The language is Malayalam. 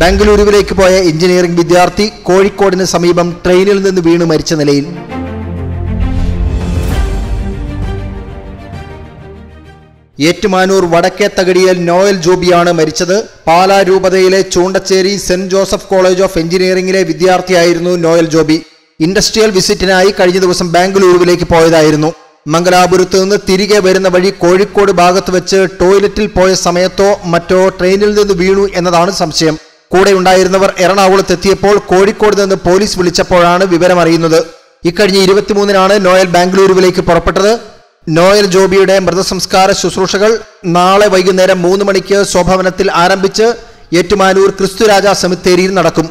ബാംഗ്ലൂരുവിലേക്ക് പോയ എഞ്ചിനീയറിംഗ് വിദ്യാർത്ഥി കോഴിക്കോടിന് സമീപം ട്രെയിനിൽ നിന്ന് വീണ് മരിച്ച നിലയിൽ. ഏറ്റുമാനൂർ വടക്കേ തകടിയിൽ നോയൽ ജോബിയാണ് മരിച്ചത്. പാലാ രൂപതയിലെ Choondacherry Saint Joseph college of എഞ്ചിനീയറിംഗിലെ വിദ്യാർത്ഥിയായിരുന്നു നോയൽ ജോബി. ഇൻഡസ്ട്രിയൽ വിസിറ്റിനായി കഴിഞ്ഞ ദിവസം ബാംഗ്ലൂരുവിലേക്ക് പോയതായിരുന്നു. മംഗലാപുരത്ത് നിന്ന് തിരികെ വരുന്ന വഴി കോഴിക്കോട് ഭാഗത്ത് വെച്ച് ടോയ്ലറ്റിൽ പോയ സമയത്തോ മറ്റോ ട്രെയിനിൽ നിന്ന് വീണു എന്നതാണ് സംശയം. കൂടെ ഉണ്ടായിരുന്നവർ എറണാകുളത്ത് എത്തിയപ്പോൾ കോഴിക്കോട് നിന്ന് പോലീസ് വിളിച്ചപ്പോഴാണ് വിവരമറിയുന്നത് ഇക്കഴിഞ്ഞ ഇരുപത്തിമൂന്നിനാണ് നോയൽ ബാംഗ്ലൂരുവിലേക്ക് പുറപ്പെട്ടത്. നോയൽ ജോബിയുടെ മൃതസംസ്കാര ശുശ്രൂഷകൾ നാളെ വൈകുന്നേരം മൂന്ന് മണിക്ക് സ്വഭവനത്തിൽ ആരംഭിച്ച് ഏറ്റുമാനൂർ ക്രിസ്തുരാജ സെമിത്തേരിയിൽ നടക്കും.